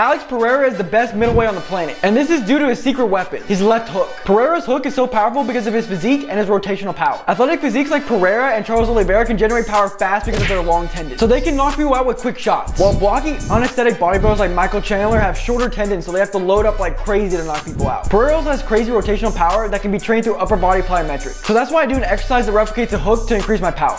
Alex Pereira is the best middleweight on the planet, and this is due to his secret weapon, his left hook. Pereira's hook is so powerful because of his physique and his rotational power. Athletic physiques like Pereira and Charles Oliveira can generate power fast because of their long tendons, so they can knock people out with quick shots. While blocking unaesthetic bodybuilders like Michael Chandler have shorter tendons, so they have to load up like crazy to knock people out. Pereira also has crazy rotational power that can be trained through upper body plyometrics. So that's why I do an exercise that replicates a hook to increase my power.